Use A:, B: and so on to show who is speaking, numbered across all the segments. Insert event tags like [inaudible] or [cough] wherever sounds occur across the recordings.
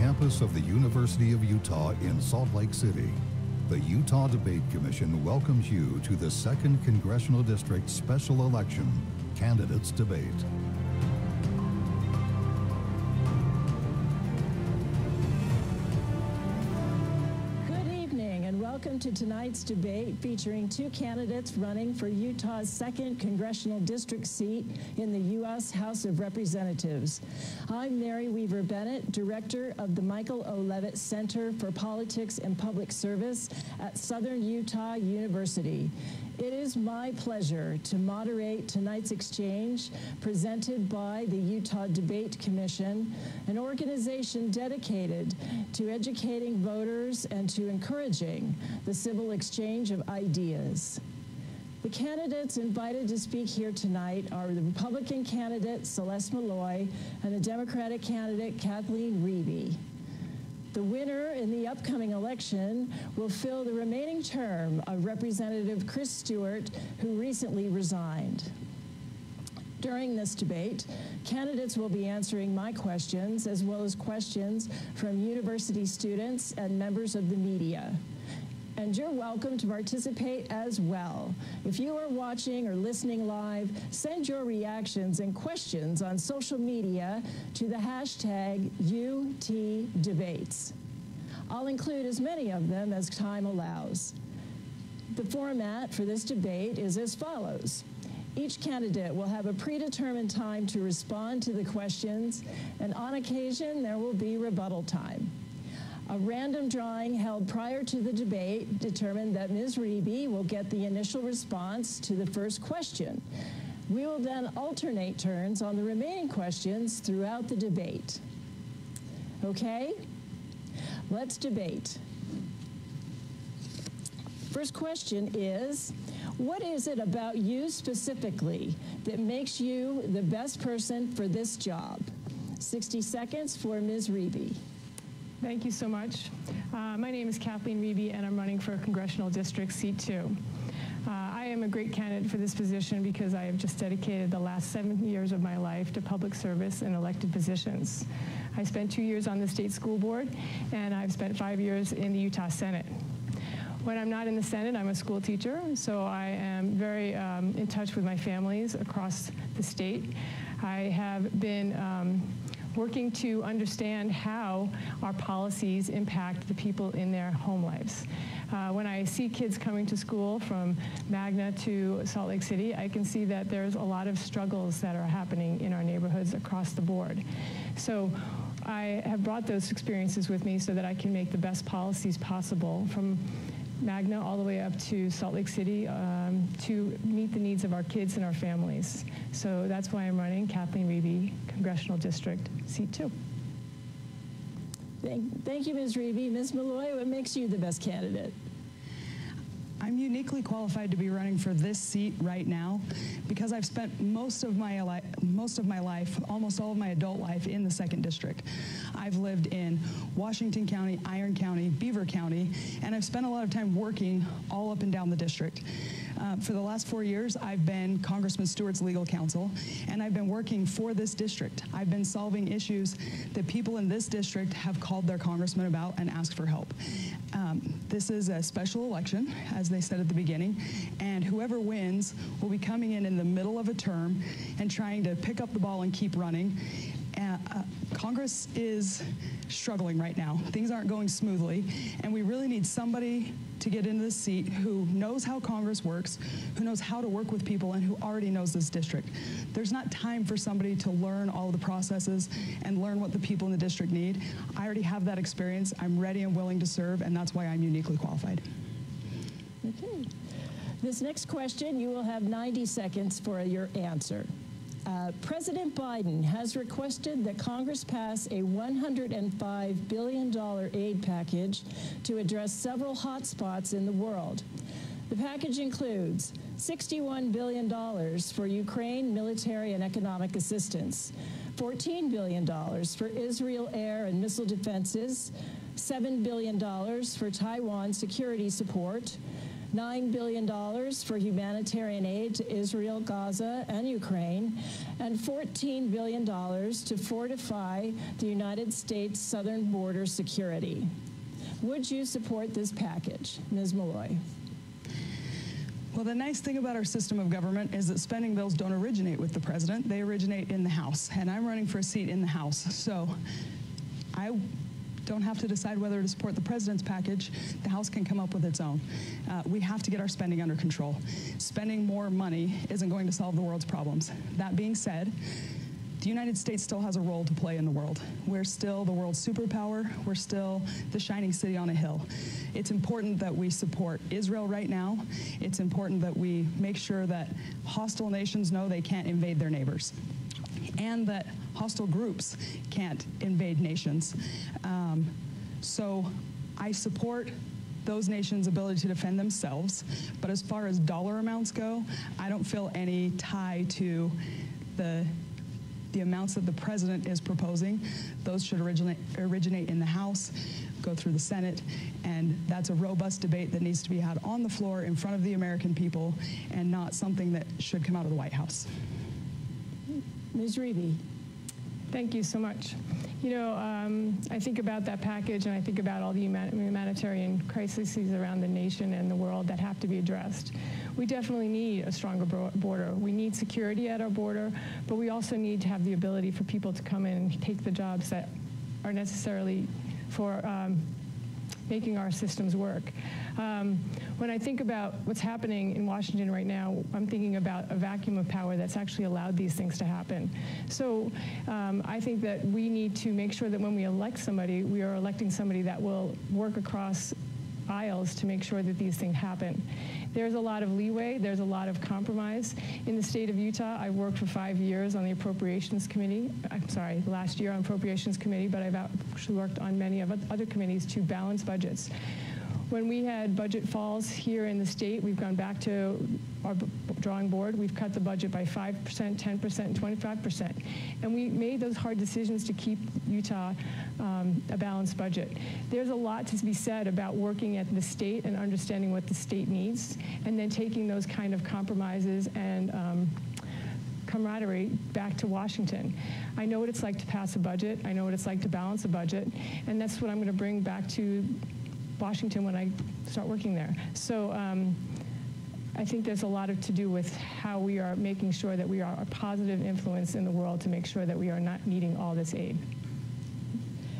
A: campus of the University of Utah in Salt Lake City. The Utah Debate Commission welcomes you to the 2nd Congressional District Special Election Candidates Debate.
B: To tonight's debate featuring two candidates running for Utah's second congressional district seat in the U.S. House of Representatives. I'm Mary Weaver Bennett, director of the Michael O. Leavitt Center for Politics and Public Service at Southern Utah University. It is my pleasure to moderate tonight's exchange presented by the Utah Debate Commission, an organization dedicated to educating voters and to encouraging the civil exchange of ideas. The candidates invited to speak here tonight are the Republican candidate Celeste Maloy and the Democratic candidate Kathleen Riebe. The winner in the upcoming election will fill the remaining term of Representative Chris Stewart, who recently resigned. During this debate, candidates will be answering my questions as well as questions from university students and members of the media and you're welcome to participate as well. If you are watching or listening live, send your reactions and questions on social media to the hashtag UTDebates. I'll include as many of them as time allows. The format for this debate is as follows. Each candidate will have a predetermined time to respond to the questions, and on occasion, there will be rebuttal time. A random drawing held prior to the debate determined that Ms. Riebe will get the initial response to the first question. We will then alternate turns on the remaining questions throughout the debate. Okay? Let's debate. First question is, what is it about you specifically that makes you the best person for this job? 60 seconds for Ms. Riebe.
C: Thank you so much. Uh, my name is Kathleen Riebe, and I'm running for Congressional District Seat 2. Uh, I am a great candidate for this position because I have just dedicated the last seven years of my life to public service and elected positions. I spent two years on the state school board, and I've spent five years in the Utah Senate. When I'm not in the Senate, I'm a school teacher, so I am very um, in touch with my families across the state. I have been um, working to understand how our policies impact the people in their home lives. Uh, when I see kids coming to school from Magna to Salt Lake City, I can see that there's a lot of struggles that are happening in our neighborhoods across the board. So I have brought those experiences with me so that I can make the best policies possible from Magna all the way up to Salt Lake City um, to meet the needs of our kids and our families. So that's why I'm running Kathleen Riebe, Congressional District, Seat 2.
B: Thank, thank you, Ms. Riebe. Ms. Maloy, what makes you the best candidate?
D: I'm uniquely qualified to be running for this seat right now because I've spent most of my most of my life, almost all of my adult life in the second district. I've lived in Washington County, Iron County, Beaver County, and I've spent a lot of time working all up and down the district. Uh, for the last four years, I've been Congressman Stewart's legal counsel, and I've been working for this district. I've been solving issues that people in this district have called their congressman about and asked for help. Um, this is a special election, as they said at the beginning, and whoever wins will be coming in in the middle of a term and trying to pick up the ball and keep running. Uh, Congress is struggling right now. Things aren't going smoothly, and we really need somebody to get into the seat who knows how Congress works, who knows how to work with people, and who already knows this district. There's not time for somebody to learn all the processes and learn what the people in the district need. I already have that experience. I'm ready and willing to serve, and that's why I'm uniquely qualified.
B: Okay. This next question, you will have 90 seconds for your answer. Uh, President Biden has requested that Congress pass a $105 billion aid package to address several hotspots in the world. The package includes $61 billion for Ukraine military and economic assistance, $14 billion for Israel air and missile defenses, $7 billion for Taiwan security support, $9 billion for humanitarian aid to Israel, Gaza, and Ukraine, and $14 billion to fortify the United States southern border security. Would you support this package? Ms. Maloy.
D: Well, the nice thing about our system of government is that spending bills don't originate with the president, they originate in the House. And I'm running for a seat in the House. So I don't have to decide whether to support the president's package. The House can come up with its own. Uh, we have to get our spending under control. Spending more money isn't going to solve the world's problems. That being said, the United States still has a role to play in the world. We're still the world's superpower. We're still the shining city on a hill. It's important that we support Israel right now. It's important that we make sure that hostile nations know they can't invade their neighbors and that hostile groups can't invade nations. Um, so I support those nations' ability to defend themselves. But as far as dollar amounts go, I don't feel any tie to the the amounts that the president is proposing, those should originate, originate in the House, go through the Senate, and that's a robust debate that needs to be had on the floor in front of the American people and not something that should come out of the White House.
B: Ms. Riebe.
C: Thank you so much. You know, um, I think about that package and I think about all the humanitarian crises around the nation and the world that have to be addressed. We definitely need a stronger border. We need security at our border, but we also need to have the ability for people to come in and take the jobs that are necessarily for um, making our systems work. Um, when I think about what's happening in Washington right now, I'm thinking about a vacuum of power that's actually allowed these things to happen. So um, I think that we need to make sure that when we elect somebody, we are electing somebody that will work across aisles to make sure that these things happen. There's a lot of leeway, there's a lot of compromise. In the state of Utah, I worked for five years on the Appropriations Committee. I'm sorry, last year on Appropriations Committee, but I've actually worked on many of other committees to balance budgets. When we had budget falls here in the state, we've gone back to our drawing board. We've cut the budget by 5%, 10%, and 25%. And we made those hard decisions to keep Utah um, a balanced budget. There's a lot to be said about working at the state and understanding what the state needs, and then taking those kind of compromises and um, camaraderie back to Washington. I know what it's like to pass a budget. I know what it's like to balance a budget. And that's what I'm going to bring back to Washington when I start working there. So um, I think there's a lot of to do with how we are making sure that we are a positive influence in the world to make sure that we are not needing all this aid.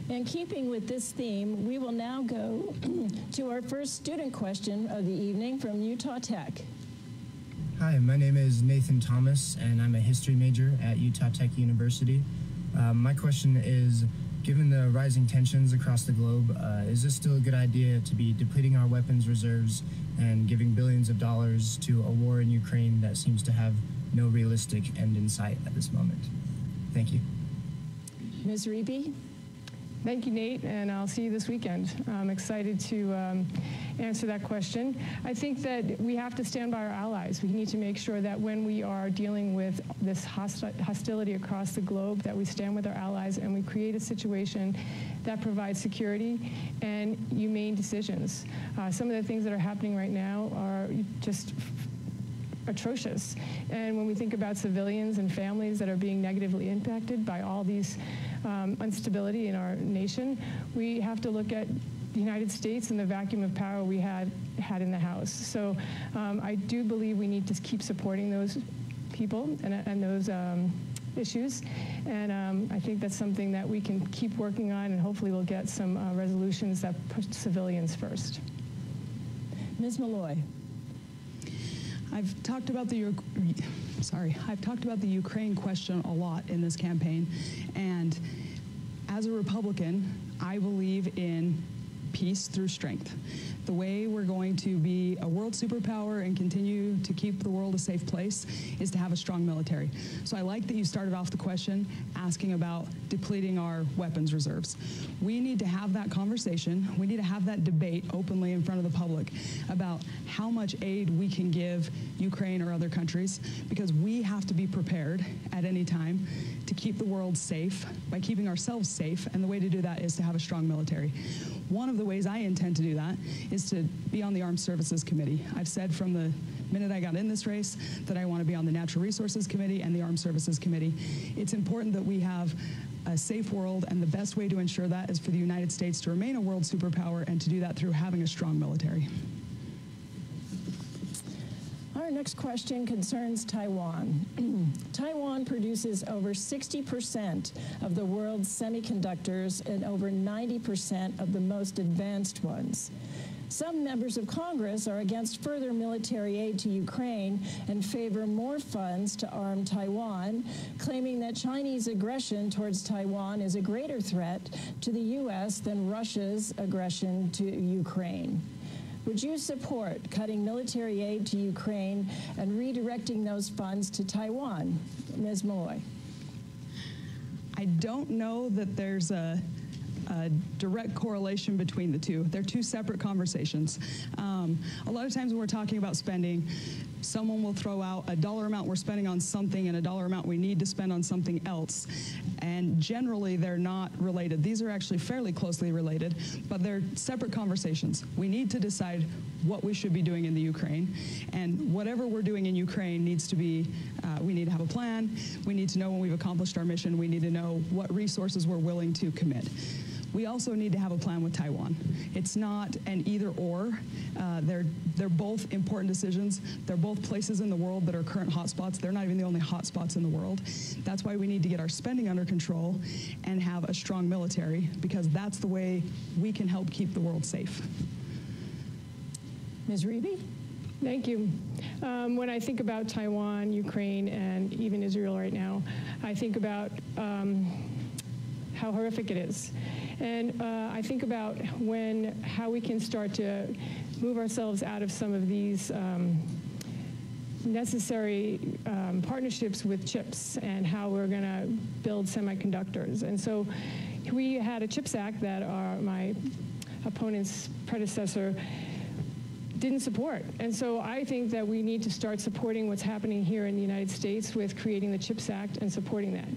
B: And keeping with this theme, we will now go [clears throat] to our first student question of the evening from Utah Tech.
E: Hi, my name is Nathan Thomas, and I'm a history major at Utah Tech University. Um, my question is Given the rising tensions across the globe, uh, is this still a good idea to be depleting our weapons reserves and giving billions of dollars to a war in Ukraine that seems to have no realistic end in sight at this moment? Thank you.
B: Ms. Riebe?
C: Thank you, Nate, and I'll see you this weekend. I'm excited to um, answer that question. I think that we have to stand by our allies. We need to make sure that when we are dealing with this hosti hostility across the globe, that we stand with our allies and we create a situation that provides security and humane decisions. Uh, some of the things that are happening right now are just atrocious. And when we think about civilians and families that are being negatively impacted by all these um, instability in our nation, we have to look at the United States and the vacuum of power we had had in the House. So um, I do believe we need to keep supporting those people and, and those um, issues. And um, I think that's something that we can keep working on, and hopefully we'll get some uh, resolutions that put civilians first.
B: Ms. Maloy.
D: I've talked about the sorry, I've talked about the Ukraine question a lot in this campaign, and as a Republican, I believe in peace through strength. The way we're going to be a world superpower and continue to keep the world a safe place is to have a strong military. So I like that you started off the question asking about depleting our weapons reserves. We need to have that conversation. We need to have that debate openly in front of the public about how much aid we can give Ukraine or other countries because we have to be prepared at any time to keep the world safe by keeping ourselves safe. And the way to do that is to have a strong military One of the ways I intend to do that is to be on the Armed Services Committee. I've said from the minute I got in this race that I want to be on the Natural Resources Committee and the Armed Services Committee. It's important that we have a safe world, and the best way to ensure that is for the United States to remain a world superpower and to do that through having a strong military.
B: Our next question concerns Taiwan. [clears throat] Taiwan produces over 60% of the world's semiconductors and over 90% of the most advanced ones. Some members of Congress are against further military aid to Ukraine and favor more funds to arm Taiwan, claiming that Chinese aggression towards Taiwan is a greater threat to the U.S. than Russia's aggression to Ukraine. Would you support cutting military aid to Ukraine and redirecting those funds to Taiwan? Ms. Maloy.
D: I don't know that there's a a direct correlation between the two. They're two separate conversations. Um, a lot of times when we're talking about spending, someone will throw out a dollar amount we're spending on something and a dollar amount we need to spend on something else. And generally, they're not related. These are actually fairly closely related, but they're separate conversations. We need to decide what we should be doing in the Ukraine. And whatever we're doing in Ukraine needs to be, uh, we need to have a plan. We need to know when we've accomplished our mission. We need to know what resources we're willing to commit. We also need to have a plan with Taiwan. It's not an either or. Uh, they're, they're both important decisions. They're both places in the world that are current hotspots. They're not even the only hotspots in the world. That's why we need to get our spending under control and have a strong military because that's the way we can help keep the world safe.
B: Ms. Riebe?
C: Thank you. Um, when I think about Taiwan, Ukraine, and even Israel right now, I think about um, how horrific it is. And uh, I think about when how we can start to move ourselves out of some of these um, necessary um, partnerships with chips and how we're going to build semiconductors. And so we had a CHIPS Act that our, my opponent's predecessor didn't support. And so I think that we need to start supporting what's happening here in the United States with creating the CHIPS Act and supporting that.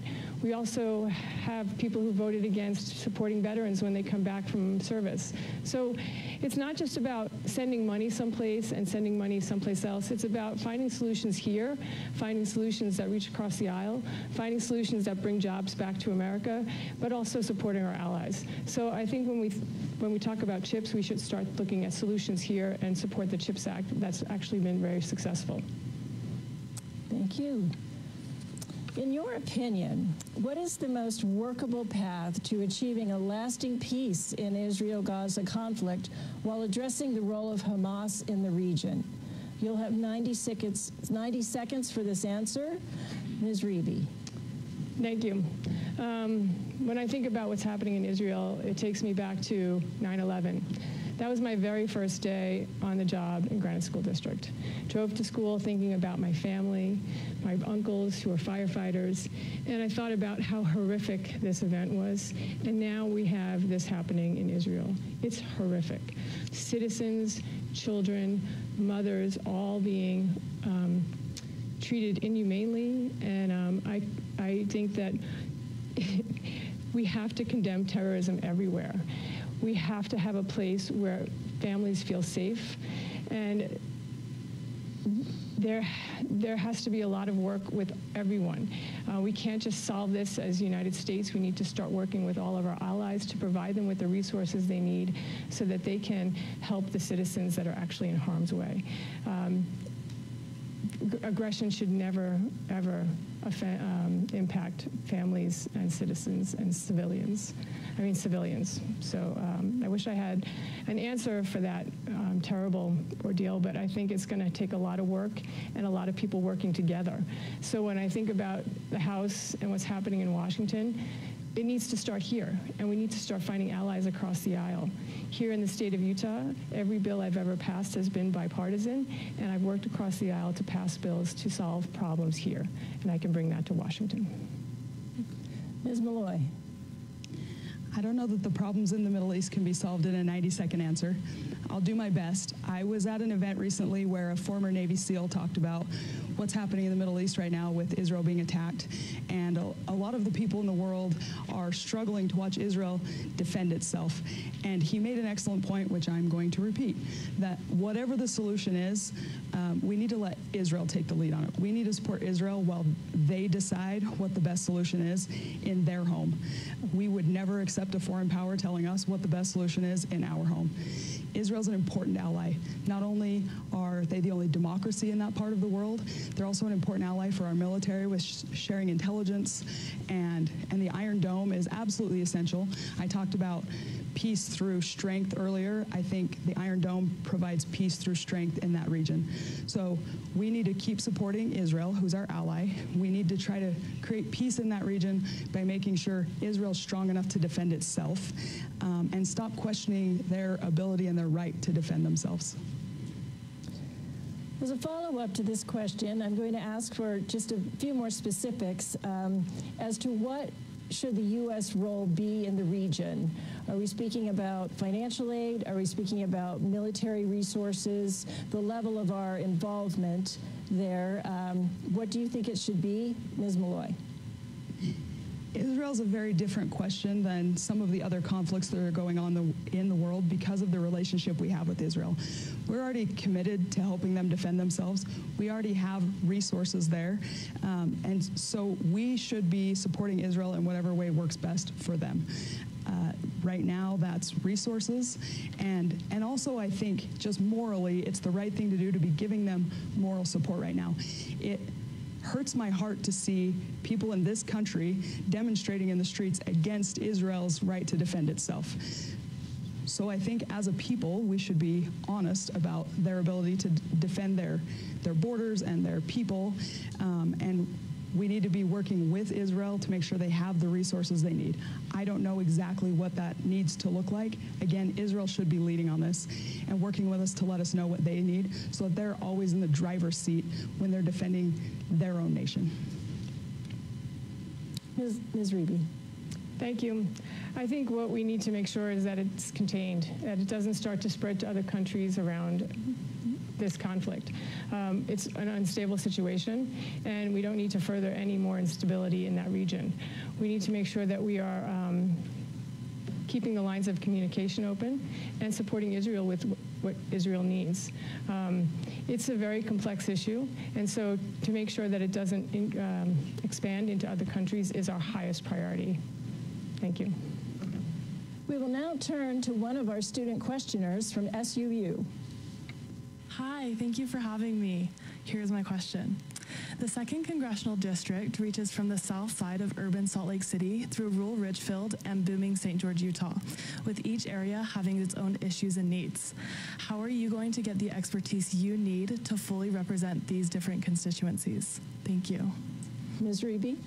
C: We also have people who voted against supporting veterans when they come back from service. So it's not just about sending money someplace and sending money someplace else. It's about finding solutions here, finding solutions that reach across the aisle, finding solutions that bring jobs back to America, but also supporting our allies. So I think when we when we talk about chips, we should start looking at solutions here and support the CHIPS Act. That's actually been very successful.
B: Thank you. In your opinion, what is the most workable path to achieving a lasting peace in Israel-Gaza conflict while addressing the role of Hamas in the region? You'll have 90 seconds, 90 seconds for this answer. Ms. Riebe.
C: Thank you. Um, when I think about what's happening in Israel, it takes me back to 9-11. That was my very first day on the job in Granite School District. Drove to school thinking about my family, my uncles who are firefighters, and I thought about how horrific this event was. And now we have this happening in Israel. It's horrific. Citizens, children, mothers, all being um, treated inhumanely, and um, I, I think that [laughs] we have to condemn terrorism everywhere we have to have a place where families feel safe. And there, there has to be a lot of work with everyone. Uh, we can't just solve this as United States. We need to start working with all of our allies to provide them with the resources they need so that they can help the citizens that are actually in harm's way. Um, aggression should never, ever um, impact families and citizens and civilians. I mean civilians. So um, I wish I had an answer for that um, terrible ordeal, but I think it's going to take a lot of work and a lot of people working together. So when I think about the House and what's happening in Washington, it needs to start here, and we need to start finding allies across the aisle. Here in the state of Utah, every bill I've ever passed has been bipartisan, and I've worked across the aisle to pass bills to solve problems here, and I can bring that to Washington.
B: Ms. Maloy.
D: I don't know that the problems in the Middle East can be solved in a 90 second answer. I'll do my best. I was at an event recently where a former Navy SEAL talked about what's happening in the Middle East right now with Israel being attacked. And a, a lot of the people in the world are struggling to watch Israel defend itself. And he made an excellent point, which I'm going to repeat, that whatever the solution is, um, we need to let Israel take the lead on it. We need to support Israel while they decide what the best solution is in their home. We would never accept a foreign power telling us what the best solution is in our home. Israel's an important ally. Not only are they the only democracy in that part of the world, they're also an important ally for our military with sh sharing intelligence, and, and the Iron Dome is absolutely essential. I talked about peace through strength earlier. I think the Iron Dome provides peace through strength in that region. So we need to keep supporting Israel, who's our ally. We need to try to create peace in that region by making sure Israel's strong enough to defend itself um, and stop questioning their ability and their right to defend themselves.
B: As a follow-up to this question, I'm going to ask for just a few more specifics um, as to what should the U.S. role be in the region? Are we speaking about financial aid? Are we speaking about military resources? The level of our involvement there? Um, what do you think it should be? Ms. Maloy.
D: Israel is a very different question than some of the other conflicts that are going on the, in the world because of the relationship we have with Israel. We're already committed to helping them defend themselves. We already have resources there. Um, and so we should be supporting Israel in whatever way works best for them. Uh, right now, that's resources. And, and also, I think, just morally, it's the right thing to do to be giving them moral support right now. It, hurts my heart to see people in this country demonstrating in the streets against Israel's right to defend itself. So I think as a people, we should be honest about their ability to defend their, their borders and their people. Um, and we need to be working with Israel to make sure they have the resources they need. I don't know exactly what that needs to look like. Again, Israel should be leading on this and working with us to let us know what they need so that they're always in the driver's seat when they're defending their own nation.
B: Ms. Ms. Riebe.
C: Thank you. I think what we need to make sure is that it's contained, that it doesn't start to spread to other countries around this conflict. Um, it's an unstable situation, and we don't need to further any more instability in that region. We need to make sure that we are um, keeping the lines of communication open and supporting Israel with what Israel needs. Um, it's a very complex issue, and so to make sure that it doesn't in, um, expand into other countries is our highest priority. Thank you.
B: We will now turn to one of our student questioners from SUU.
F: Hi, thank you for having me. Here's my question. The 2nd Congressional District reaches from the south side of urban Salt Lake City through rural Richfield and booming St. George, Utah, with each area having its own issues and needs. How are you going to get the expertise you need to fully represent these different constituencies? Thank you.
B: Ms. Riebe?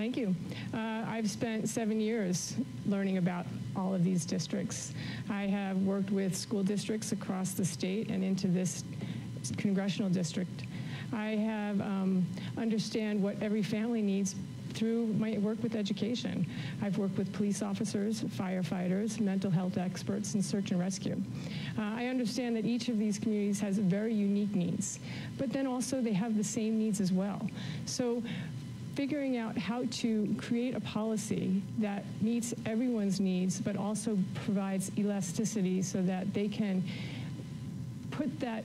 C: Thank you. Uh, I've spent seven years learning about all of these districts. I have worked with school districts across the state and into this congressional district. I have um, understand what every family needs through my work with education. I've worked with police officers, firefighters, mental health experts, and search and rescue. Uh, I understand that each of these communities has very unique needs, but then also they have the same needs as well. So figuring out how to create a policy that meets everyone's needs but also provides elasticity so that they can put that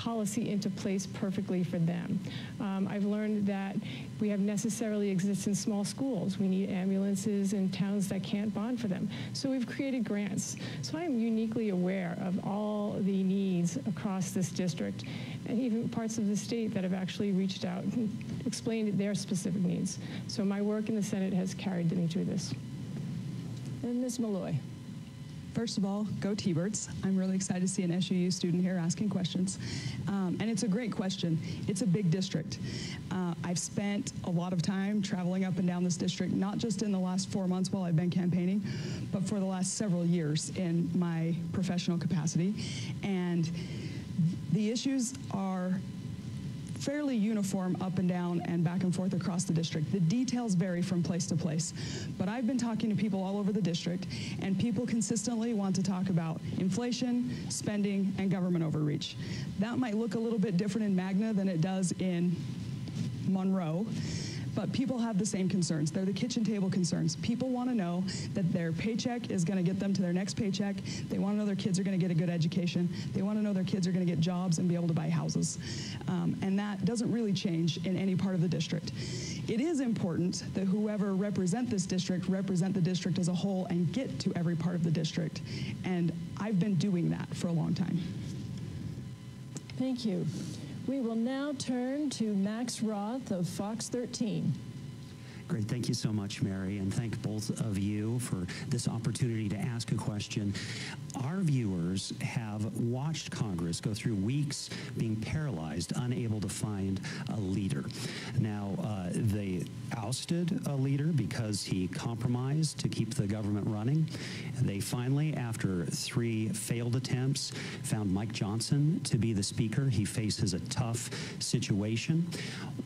C: policy into place perfectly for them. Um, I've learned that we have necessarily exist in small schools. We need ambulances in towns that can't bond for them. So we've created grants. So I am uniquely aware of all the needs across this district and even parts of the state that have actually reached out and explained their specific needs. So my work in the Senate has carried me through this.
B: And Ms. Maloy.
D: First of all, go T-Birds. I'm really excited to see an SUU student here asking questions. Um, and it's a great question. It's a big district. Uh, I've spent a lot of time traveling up and down this district, not just in the last four months while I've been campaigning, but for the last several years in my professional capacity. And the issues are fairly uniform up and down and back and forth across the district. The details vary from place to place. But I've been talking to people all over the district, and people consistently want to talk about inflation, spending, and government overreach. That might look a little bit different in Magna than it does in Monroe but people have the same concerns. They're the kitchen table concerns. People want to know that their paycheck is going to get them to their next paycheck. They want to know their kids are going to get a good education. They want to know their kids are going to get jobs and be able to buy houses. Um, and that doesn't really change in any part of the district. It is important that whoever represent this district represent the district as a whole and get to every part of the district. And I've been doing that for a long time.
B: Thank you. We will now turn to Max Roth of Fox 13.
G: Great. Thank you so much, Mary, and thank both of you for this opportunity to ask a question. Our viewers have watched Congress go through weeks being paralyzed, unable to find a leader. Now, uh, they ousted a leader because he compromised to keep the government running. They finally, after three failed attempts, found Mike Johnson to be the speaker. He faces a tough situation.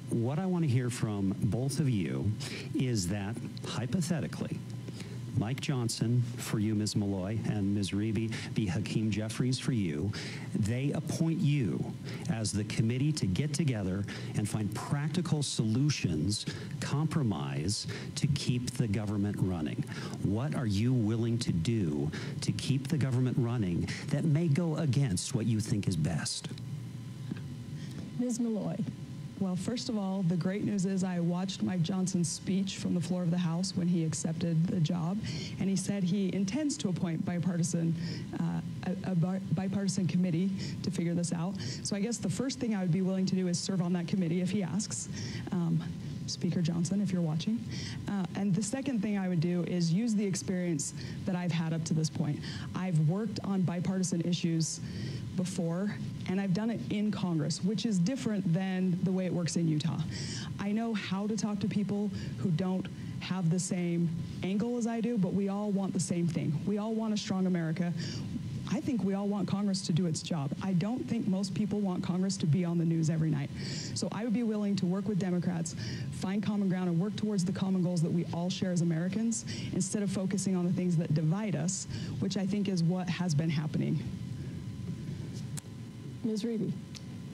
G: What I want to hear from both of you is that hypothetically, Mike Johnson for you, Ms. Maloy, and Ms. Riebe, be Hakeem Jeffries for you. They appoint you as the committee to get together and find practical solutions, compromise to keep the government running. What are you willing to do to keep the government running that may go against what you think is best?
B: Ms. Maloy.
D: Well, first of all, the great news is I watched Mike Johnson's speech from the floor of the House when he accepted the job, and he said he intends to appoint bipartisan uh, a, a bipartisan committee to figure this out. So I guess the first thing I would be willing to do is serve on that committee if he asks. Um, Speaker Johnson, if you're watching. Uh, and the second thing I would do is use the experience that I've had up to this point. I've worked on bipartisan issues before, and I've done it in Congress, which is different than the way it works in Utah. I know how to talk to people who don't have the same angle as I do, but we all want the same thing. We all want a strong America. I think we all want Congress to do its job. I don't think most people want Congress to be on the news every night. So I would be willing to work with Democrats, find common ground, and work towards the common goals that we all share as Americans instead of focusing on the things that divide us, which I think is what has been happening
B: Ms. Riebe.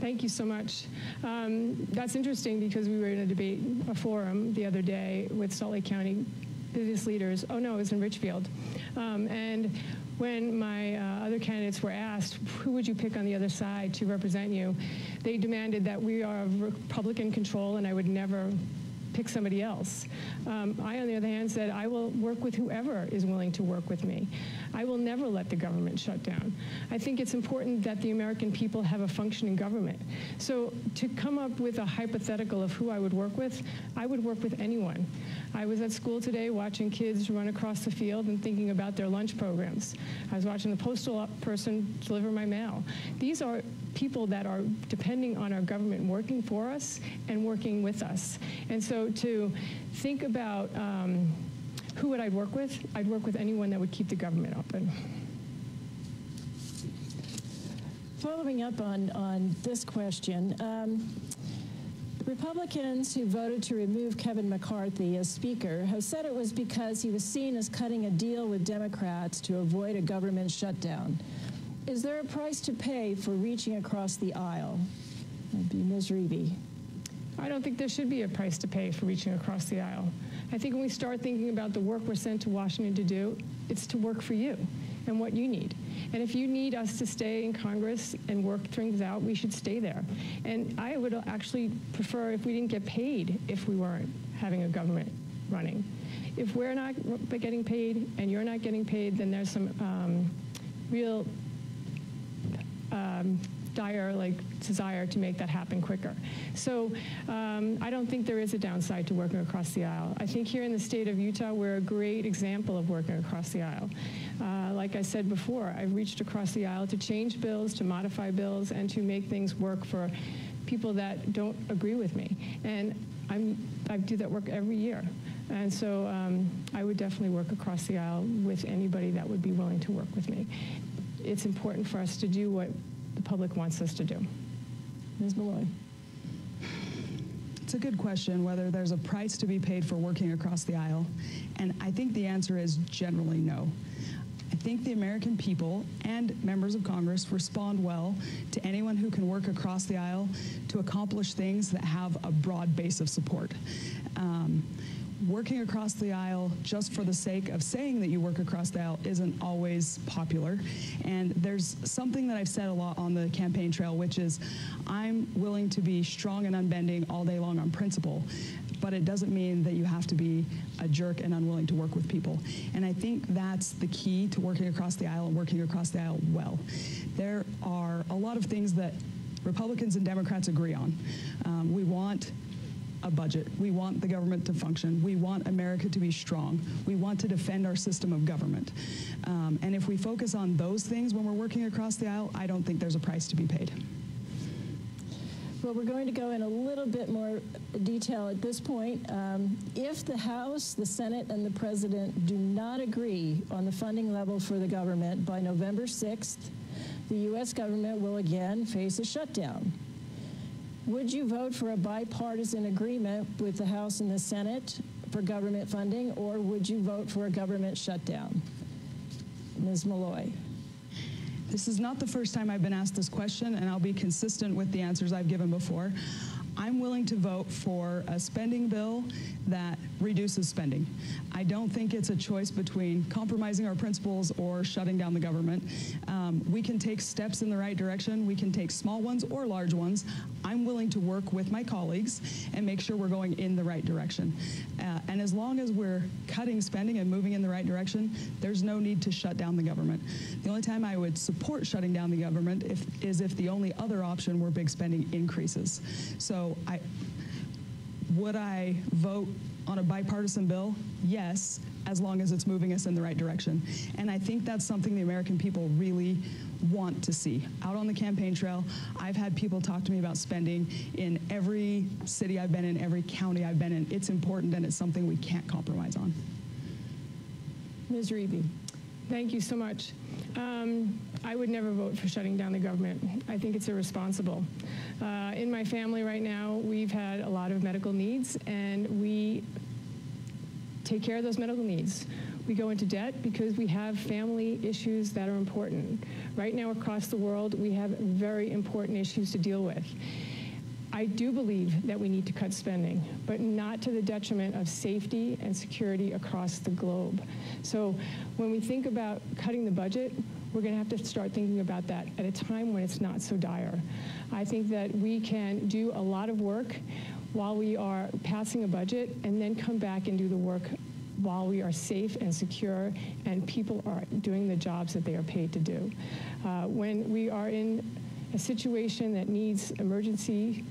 C: Thank you so much. Um, that's interesting because we were in a debate, a forum the other day with Salt Lake County business leaders. Oh no, it was in Richfield. Um, and when my uh, other candidates were asked, who would you pick on the other side to represent you, they demanded that we are Republican control and I would never pick somebody else. Um, I, on the other hand, said I will work with whoever is willing to work with me. I will never let the government shut down. I think it's important that the American people have a functioning government. So to come up with a hypothetical of who I would work with, I would work with anyone. I was at school today watching kids run across the field and thinking about their lunch programs. I was watching the postal person deliver my mail. These are people that are depending on our government working for us and working with us. And so to think about um, who would I work with? I'd work with anyone that would keep the government open.
B: Following up on, on this question, um, Republicans who voted to remove Kevin McCarthy as Speaker have said it was because he was seen as cutting a deal with Democrats to avoid a government shutdown. Is there a price to pay for reaching across the aisle? That'd be Ms. Riebe.
C: I don't think there should be a price to pay for reaching across the aisle. I think when we start thinking about the work we're sent to Washington to do, it's to work for you and what you need. And if you need us to stay in Congress and work things out, we should stay there. And I would actually prefer if we didn't get paid if we weren't having a government running. If we're not getting paid and you're not getting paid, then there's some um, real um, dire like desire to make that happen quicker. So um, I don't think there is a downside to working across the aisle. I think here in the state of Utah, we're a great example of working across the aisle. Uh, like I said before, I've reached across the aisle to change bills, to modify bills, and to make things work for people that don't agree with me. And I'm, I do that work every year. And so um, I would definitely work across the aisle with anybody that would be willing to work with me. It's important for us to do what the public wants us to do.
B: Ms. Maloy.
D: It's a good question whether there's a price to be paid for working across the aisle. And I think the answer is generally no. I think the American people and members of Congress respond well to anyone who can work across the aisle to accomplish things that have a broad base of support. Um, working across the aisle just for the sake of saying that you work across the aisle isn't always popular. And there's something that I've said a lot on the campaign trail, which is I'm willing to be strong and unbending all day long on principle, but it doesn't mean that you have to be a jerk and unwilling to work with people. And I think that's the key to working across the aisle and working across the aisle well. There are a lot of things that Republicans and Democrats agree on. Um, we want a budget. We want the government to function. We want America to be strong. We want to defend our system of government. Um, and if we focus on those things when we're working across the aisle, I don't think there's a price to be paid.
B: Well, we're going to go in a little bit more detail at this point. Um, if the House, the Senate, and the President do not agree on the funding level for the government by November 6th, the U.S. government will again face a shutdown. Would you vote for a bipartisan agreement with the House and the Senate for government funding, or would you vote for a government shutdown? Ms. Maloy.
D: This is not the first time I've been asked this question, and I'll be consistent with the answers I've given before. I'm willing to vote for a spending bill that reduces spending. I don't think it's a choice between compromising our principles or shutting down the government. Um, we can take steps in the right direction. We can take small ones or large ones. I'm willing to work with my colleagues and make sure we're going in the right direction. Uh, and as long as we're cutting spending and moving in the right direction, there's no need to shut down the government. The only time I would support shutting down the government if, is if the only other option were big spending increases. I, would I vote on a bipartisan bill? Yes, as long as it's moving us in the right direction. And I think that's something the American people really want to see. Out on the campaign trail, I've had people talk to me about spending in every city I've been in, every county I've been in. It's important and it's something we can't compromise on.
B: Ms. Riebe.
C: Thank you so much. Um, I would never vote for shutting down the government. I think it's irresponsible. Uh, in my family right now, we've had a lot of medical needs, and we take care of those medical needs. We go into debt because we have family issues that are important. Right now, across the world, we have very important issues to deal with. I do believe that we need to cut spending, but not to the detriment of safety and security across the globe. So when we think about cutting the budget, we're going to have to start thinking about that at a time when it's not so dire. I think that we can do a lot of work while we are passing a budget and then come back and do the work while we are safe and secure and people are doing the jobs that they are paid to do. Uh, when we are in a situation that needs emergency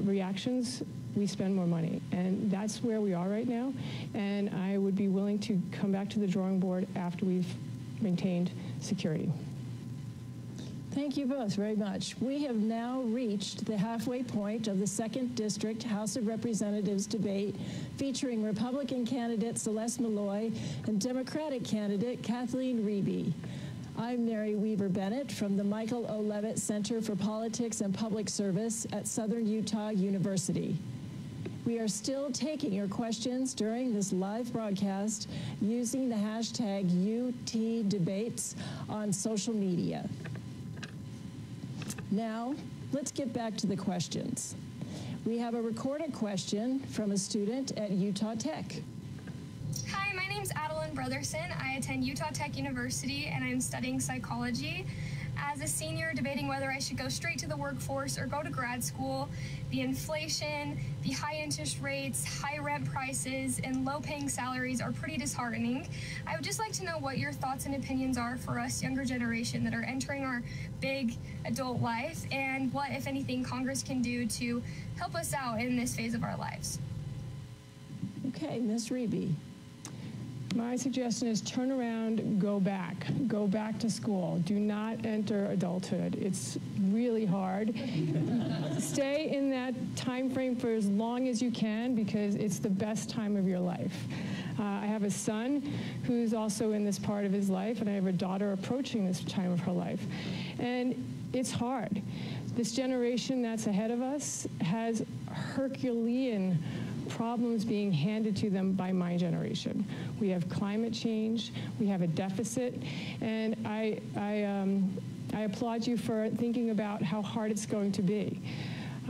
C: reactions, we spend more money. And that's where we are right now. And I would be willing to come back to the drawing board after we've maintained security.
B: Thank you both very much. We have now reached the halfway point of the 2nd District House of Representatives debate featuring Republican candidate Celeste Maloy and Democratic candidate Kathleen Riebe. I'm Mary Weaver Bennett from the Michael O. Leavitt Center for Politics and Public Service at Southern Utah University. We are still taking your questions during this live broadcast using the hashtag UTDebates on social media. Now, let's get back to the questions. We have a recorded question from a student at Utah Tech.
H: Hi, my name is Adeline Brotherson. I attend Utah Tech University and I'm studying psychology as a senior debating whether I should go straight to the workforce or go to grad school. The inflation, the high interest rates, high rent prices, and low paying salaries are pretty disheartening. I would just like to know what your thoughts and opinions are for us younger generation that are entering our big adult life and what, if anything, Congress can do to help us out in this phase of our lives.
B: Okay, Ms. Riebe.
C: My suggestion is turn around, go back. Go back to school. Do not enter adulthood. It's really hard. [laughs] Stay in that time frame for as long as you can because it's the best time of your life. Uh, I have a son who's also in this part of his life, and I have a daughter approaching this time of her life. And it's hard. this generation that's ahead of us has Herculean problems being handed to them by my generation. We have climate change, we have a deficit, and I, I, um, I applaud you for thinking about how hard it's going to be.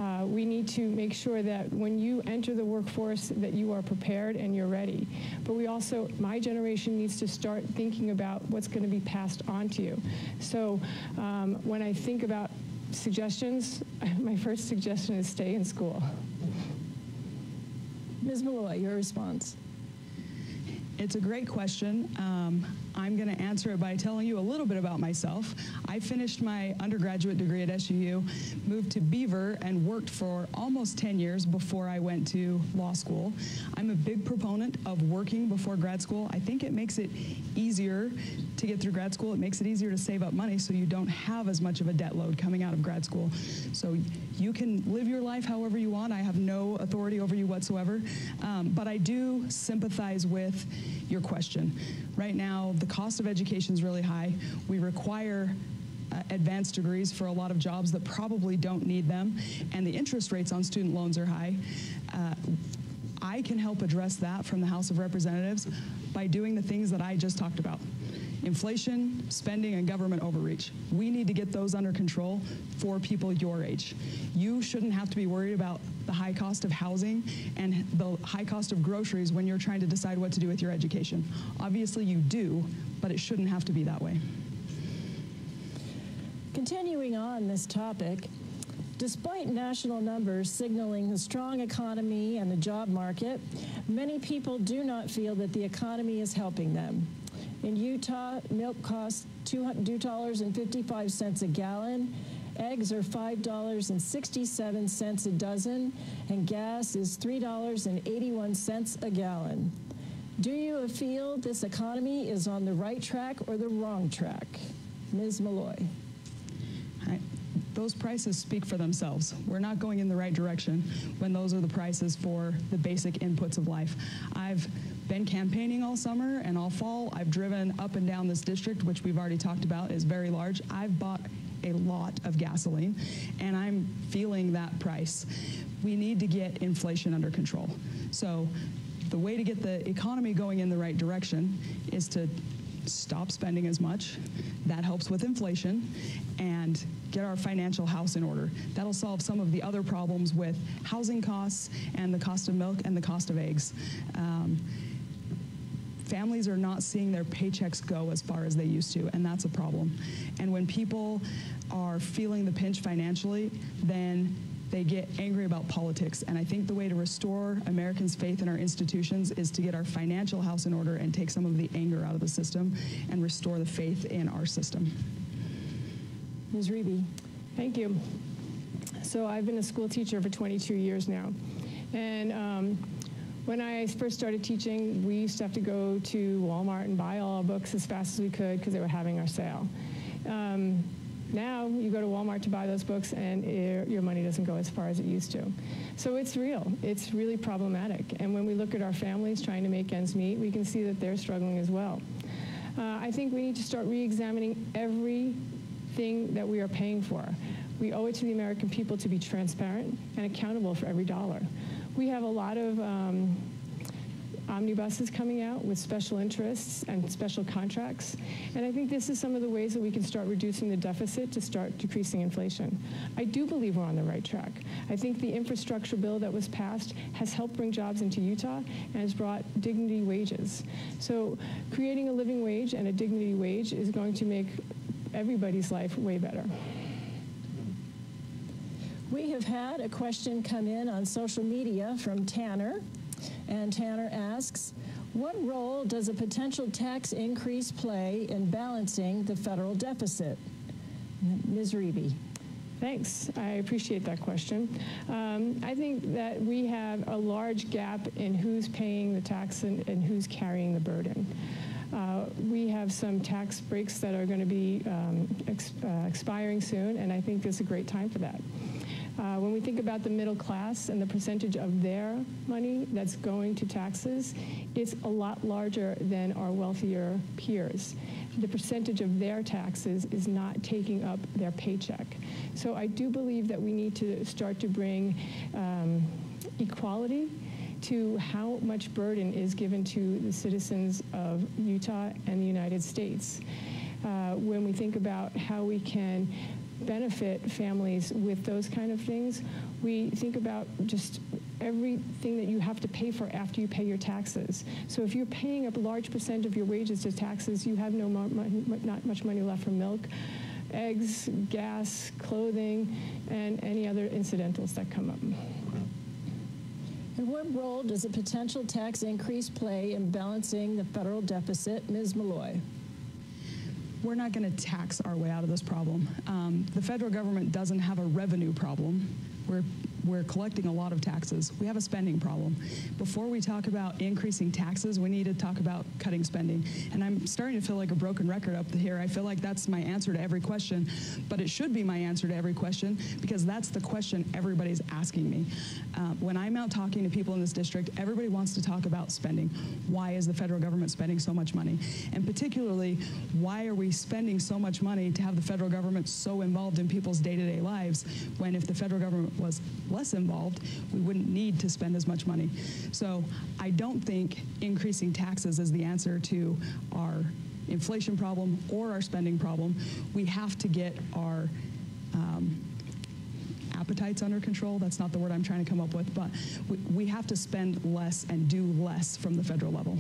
C: Uh, we need to make sure that when you enter the workforce that you are prepared and you're ready. But we also, my generation needs to start thinking about what's going to be passed on to you. So um, when I think about suggestions, [laughs] my first suggestion is stay in school.
B: Ms. Maloy, your response.
D: It's a great question. Um, I'm going to answer it by telling you a little bit about myself. I finished my undergraduate degree at SUU, moved to Beaver, and worked for almost 10 years before I went to law school. I'm a big proponent of working before grad school. I think it makes it easier to get through grad school. It makes it easier to save up money so you don't have as much of a debt load coming out of grad school. So you can live your life however you want. I have no authority over you whatsoever. Um, but I do sympathize with your question. Right now, the cost of education is really high. We require uh, advanced degrees for a lot of jobs that probably don't need them, and the interest rates on student loans are high. Uh, I can help address that from the House of Representatives by doing the things that I just talked about inflation, spending, and government overreach. We need to get those under control for people your age. You shouldn't have to be worried about the high cost of housing and the high cost of groceries when you're trying to decide what to do with your education. Obviously, you do, but it shouldn't have to be that way.
B: Continuing on this topic, Despite national numbers signaling a strong economy and the job market, many people do not feel that the economy is helping them. In Utah, milk costs $2.55 a gallon. Eggs are $5.67 a dozen, and gas is $3.81 a gallon. Do you feel this economy is on the right track or the wrong track? Ms. Maloy.
D: I, those prices speak for themselves. We're not going in the right direction when those are the prices for the basic inputs of life. I've been campaigning all summer and all fall. I've driven up and down this district, which we've already talked about is very large. I've bought a lot of gasoline, and I'm feeling that price. We need to get inflation under control. So the way to get the economy going in the right direction is to stop spending as much. That helps with inflation and get our financial house in order. That'll solve some of the other problems with housing costs and the cost of milk and the cost of eggs. Um, families are not seeing their paychecks go as far as they used to, and that's a problem. And when people are feeling the pinch financially, then they get angry about politics. And I think the way to restore Americans' faith in our institutions is to get our financial house in order and take some of the anger out of the system and restore the faith in our system.
B: Ms. Riebe.
C: Thank you. So I've been a school teacher for 22 years now. And um, when I first started teaching, we used to have to go to Walmart and buy all our books as fast as we could because they were having our sale. Um, now you go to Walmart to buy those books and it, your money doesn't go as far as it used to. So it's real. It's really problematic. And when we look at our families trying to make ends meet, we can see that they're struggling as well. Uh, I think we need to start re-examining everything that we are paying for. We owe it to the American people to be transparent and accountable for every dollar. We have a lot of um, omnibuses coming out with special interests and special contracts. And I think this is some of the ways that we can start reducing the deficit to start decreasing inflation. I do believe we're on the right track. I think the infrastructure bill that was passed has helped bring jobs into Utah and has brought dignity wages. So creating a living wage and a dignity wage is going to make everybody's life way better.
B: We have had a question come in on social media from Tanner, and Tanner asks, what role does a potential tax increase play in balancing the federal deficit? Ms. Riebe.
C: Thanks. I appreciate that question. Um, I think that we have a large gap in who's paying the tax and, and who's carrying the burden. Uh, we have some tax breaks that are going to be um, uh, expiring soon, and I think is a great time for that. Uh, when we think about the middle class and the percentage of their money that's going to taxes, it's a lot larger than our wealthier peers. The percentage of their taxes is not taking up their paycheck. So I do believe that we need to start to bring um, equality to how much burden is given to the citizens of Utah and the United States. Uh, when we think about how we can benefit families with those kind of things, we think about just everything that you have to pay for after you pay your taxes. So if you're paying a large percent of your wages to taxes, you have no not much money left for milk, eggs, gas, clothing, and any other incidentals that come up.
B: And what role does a potential tax increase play in balancing the federal deficit? Ms. Maloy.
D: We're not going to tax our way out of this problem. Um, the federal government doesn't have a revenue problem. We're we're collecting a lot of taxes. We have a spending problem. Before we talk about increasing taxes, we need to talk about cutting spending. And I'm starting to feel like a broken record up here. I feel like that's my answer to every question, but it should be my answer to every question because that's the question everybody's asking me. Uh, when I'm out talking to people in this district, everybody wants to talk about spending. Why is the federal government spending so much money? And particularly, why are we spending so much money to have the federal government so involved in people's day-to-day -day lives when if the federal government was less involved, we wouldn't need to spend as much money. So I don't think increasing taxes is the answer to our inflation problem or our spending problem. We have to get our um, appetites under control. That's not the word I'm trying to come up with, but we, we have to spend less and do less from the federal level.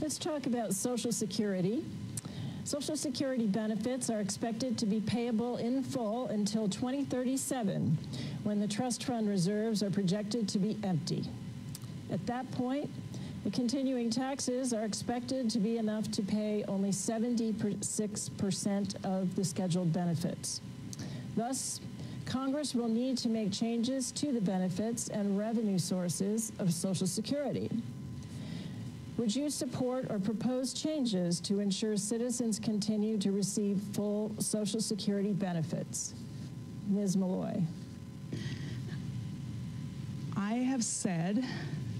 B: Let's talk about Social Security. Social Security benefits are expected to be payable in full until 2037, when the trust fund reserves are projected to be empty. At that point, the continuing taxes are expected to be enough to pay only 76% of the scheduled benefits. Thus, Congress will need to make changes to the benefits and revenue sources of Social Security. Would you support or propose changes to ensure citizens continue to receive full Social Security benefits? Ms. Maloy.
D: I have said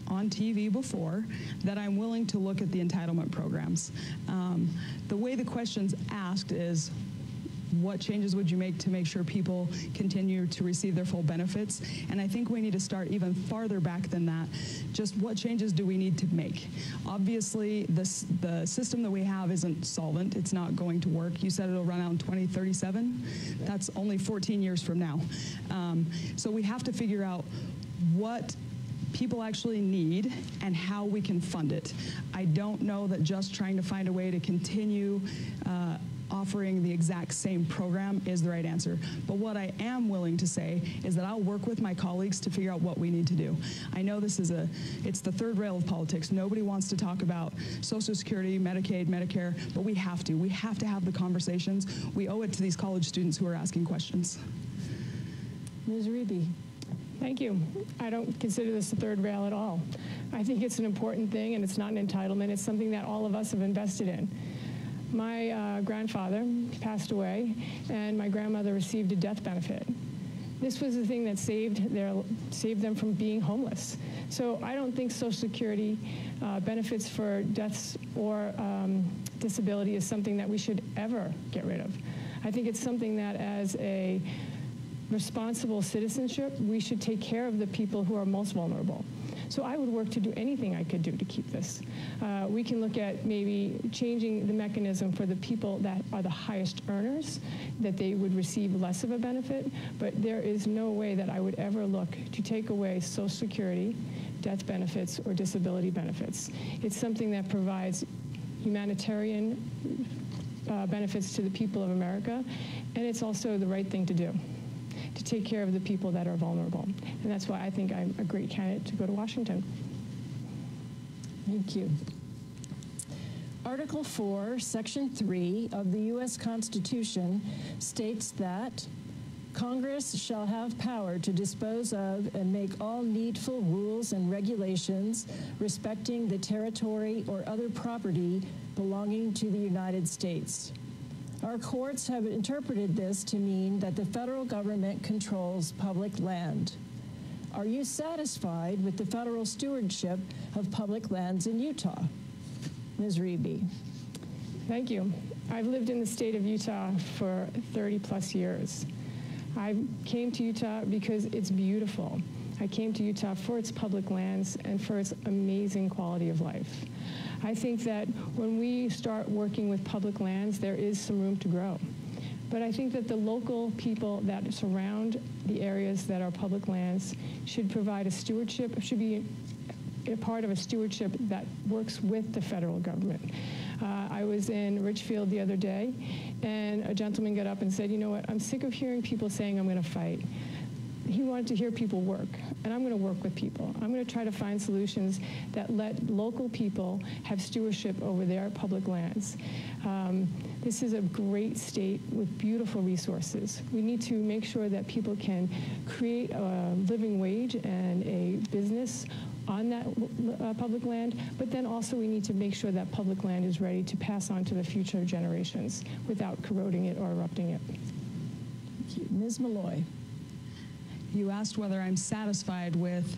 D: on TV before that I'm willing to look at the entitlement programs. Um, the way the question's asked is what changes would you make to make sure people continue to receive their full benefits? And I think we need to start even farther back than that. Just what changes do we need to make? Obviously, this, the system that we have isn't solvent. It's not going to work. You said it'll run out in 2037. That's only 14 years from now. Um, so we have to figure out what people actually need and how we can fund it. I don't know that just trying to find a way to continue uh, offering the exact same program is the right answer. But what I am willing to say is that I'll work with my colleagues to figure out what we need to do. I know this is a, it's the third rail of politics. Nobody wants to talk about Social Security, Medicaid, Medicare, but we have to. We have to have the conversations. We owe it to these college students who are asking questions.
B: Ms. Riebe.
C: Thank you. I don't consider this a third rail at all. I think it's an important thing and it's not an entitlement. It's something that all of us have invested in. My uh, grandfather passed away, and my grandmother received a death benefit. This was the thing that saved, their, saved them from being homeless. So I don't think Social Security uh, benefits for deaths or um, disability is something that we should ever get rid of. I think it's something that as a responsible citizenship, we should take care of the people who are most vulnerable. So I would work to do anything I could do to keep this. Uh, we can look at maybe changing the mechanism for the people that are the highest earners, that they would receive less of a benefit, but there is no way that I would ever look to take away Social Security, death benefits, or disability benefits. It's something that provides humanitarian uh, benefits to the people of America, and it's also the right thing to do to take care of the people that are vulnerable. And that's why I think I'm a great candidate to go to Washington.
B: Thank you. Article 4, Section 3 of the U.S. Constitution states that Congress shall have power to dispose of and make all needful rules and regulations respecting the territory or other property belonging to the United States. Our courts have interpreted this to mean that the federal government controls public land. Are you satisfied with the federal stewardship of public lands in Utah? Ms. Riebe.
C: Thank you. I've lived in the state of Utah for 30 plus years. I came to Utah because it's beautiful. I came to Utah for its public lands and for its amazing quality of life. I think that when we start working with public lands, there is some room to grow. But I think that the local people that surround the areas that are public lands should provide a stewardship, should be a part of a stewardship that works with the federal government. Uh, I was in Richfield the other day, and a gentleman got up and said, you know what, I'm sick of hearing people saying I'm going to fight he wanted to hear people work, and I'm going to work with people. I'm going to try to find solutions that let local people have stewardship over their public lands. Um, this is a great state with beautiful resources. We need to make sure that people can create a living wage and a business on that uh, public land, but then also we need to make sure that public land is ready to pass on to the future generations without corroding it or erupting it.
B: Ms. Maloy.
D: You asked whether I'm satisfied with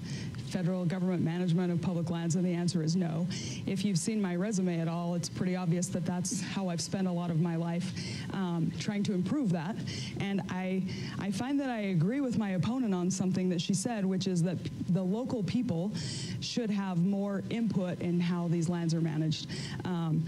D: federal government management of public lands, and the answer is no. If you've seen my resume at all, it's pretty obvious that that's how I've spent a lot of my life um, trying to improve that. And I, I find that I agree with my opponent on something that she said, which is that the local people should have more input in how these lands are managed. Um,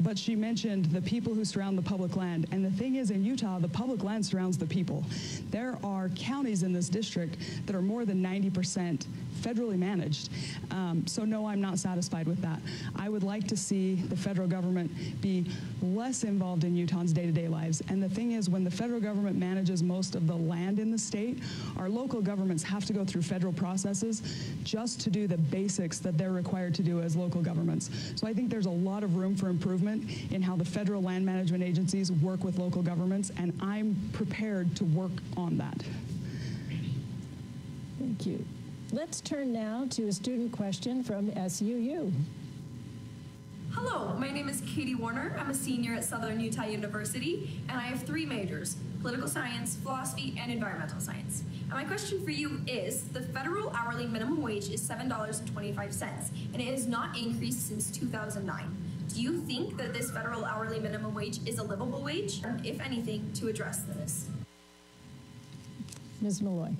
D: but she mentioned the people who surround the public land. And the thing is, in Utah, the public land surrounds the people. There are counties in this district that are more than 90% federally managed. Um, so no, I'm not satisfied with that. I would like to see the federal government be less involved in Utahns' day-to-day lives. And the thing is, when the federal government manages most of the land in the state, our local governments have to go through federal processes just to do the basics that they're required to do as local governments. So I think there's a lot of room for improvement in how the federal land management agencies work with local governments, and I'm prepared to work on that.
B: Thank you. Let's turn now to a student question from SUU.
I: Hello, my name is Katie Warner. I'm a senior at Southern Utah University, and I have three majors political science, philosophy, and environmental science. And my question for you is the federal hourly minimum wage is $7.25, and it has not increased since 2009. Do you think that this federal hourly minimum wage is a livable wage? If anything, to address this?
B: Ms. Maloy.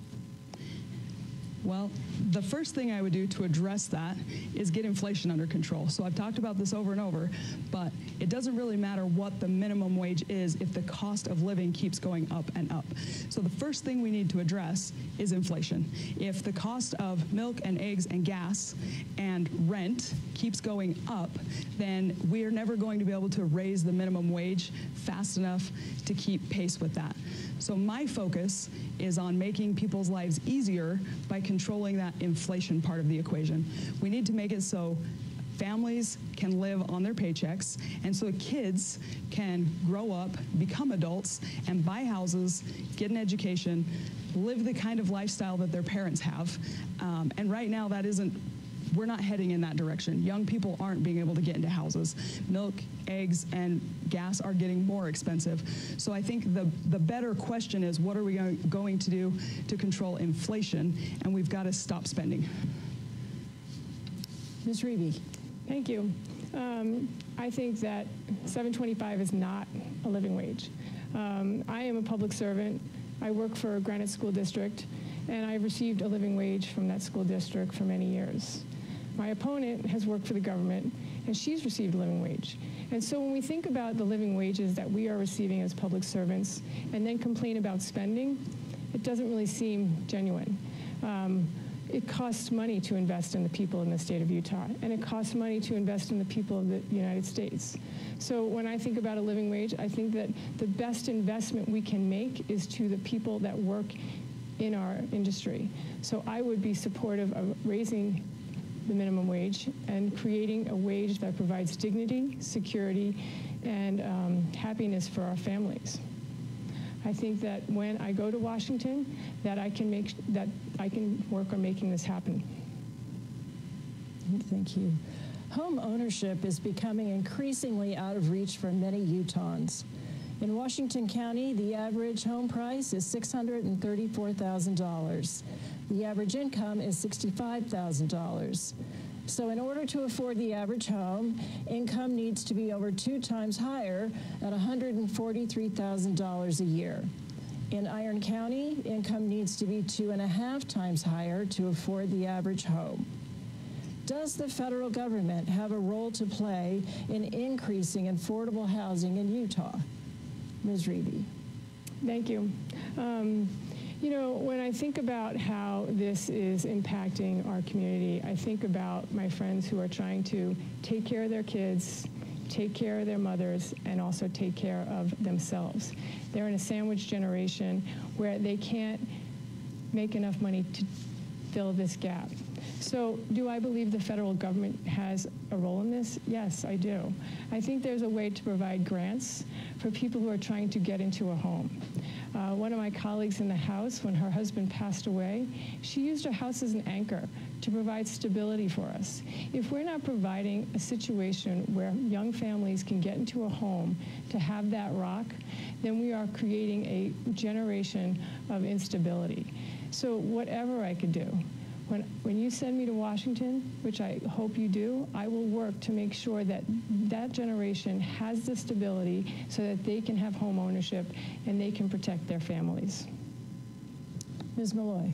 D: Well, the first thing I would do to address that is get inflation under control. So I've talked about this over and over, but it doesn't really matter what the minimum wage is if the cost of living keeps going up and up. So the first thing we need to address is inflation. If the cost of milk and eggs and gas and rent keeps going up, then we are never going to be able to raise the minimum wage fast enough to keep pace with that. So my focus is on making people's lives easier by controlling that inflation part of the equation. We need to make it so families can live on their paychecks, and so kids can grow up, become adults, and buy houses, get an education, live the kind of lifestyle that their parents have. Um, and right now, that isn't we're not heading in that direction. Young people aren't being able to get into houses. Milk, eggs, and gas are getting more expensive. So I think the, the better question is what are we going to do to control inflation? And we've got to stop spending.
B: Ms. Riebe.
C: Thank you. Um, I think that 725 is not a living wage. Um, I am a public servant. I work for a Granite School District, and I've received a living wage from that school district for many years. My opponent has worked for the government, and she's received a living wage. And so when we think about the living wages that we are receiving as public servants and then complain about spending, it doesn't really seem genuine. Um, it costs money to invest in the people in the state of Utah, and it costs money to invest in the people of the United States. So when I think about a living wage, I think that the best investment we can make is to the people that work in our industry. So I would be supportive of raising the minimum wage and creating a wage that provides dignity, security, and um, happiness for our families. I think that when I go to Washington, that I can make that I can work on making this happen.
B: Thank you. Home ownership is becoming increasingly out of reach for many Utahns. In Washington County, the average home price is $634,000. The average income is $65,000. So, in order to afford the average home, income needs to be over two times higher at $143,000 a year. In Iron County, income needs to be two and a half times higher to afford the average home. Does the federal government have a role to play in increasing affordable housing in Utah? Ms. Riebe.
C: Thank you. Um, you know, when I think about how this is impacting our community, I think about my friends who are trying to take care of their kids, take care of their mothers, and also take care of themselves. They're in a sandwich generation where they can't make enough money to fill this gap. So, do I believe the federal government has a role in this? Yes, I do. I think there's a way to provide grants for people who are trying to get into a home. Uh, one of my colleagues in the House, when her husband passed away, she used her house as an anchor to provide stability for us. If we're not providing a situation where young families can get into a home to have that rock, then we are creating a generation of instability. So, whatever I could do, when, when you send me to Washington, which I hope you do, I will work to make sure that that generation has the stability so that they can have home ownership and they can protect their families.
B: Ms. Maloy.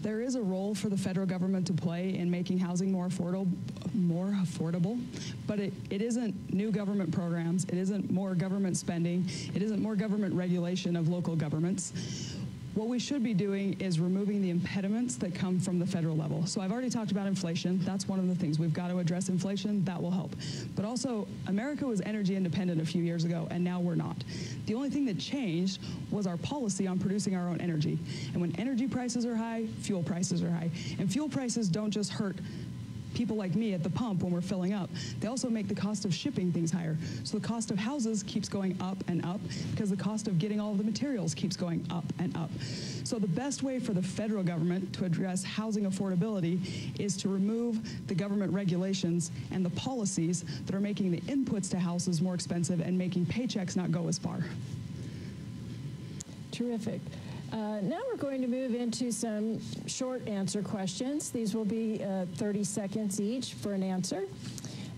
D: There is a role for the federal government to play in making housing more affordable, more affordable, but it, it isn't new government programs, it isn't more government spending, it isn't more government regulation of local governments what we should be doing is removing the impediments that come from the federal level. So I've already talked about inflation. That's one of the things. We've got to address inflation. That will help. But also, America was energy independent a few years ago, and now we're not. The only thing that changed was our policy on producing our own energy. And when energy prices are high, fuel prices are high. And fuel prices don't just hurt people like me at the pump when we're filling up. They also make the cost of shipping things higher. So the cost of houses keeps going up and up because the cost of getting all of the materials keeps going up and up. So the best way for the federal government to address housing affordability is to remove the government regulations and the policies that are making the inputs to houses more expensive and making paychecks not go as far.
B: Terrific. Uh, now we're going to move into some short answer questions. These will be uh, 30 seconds each for an answer.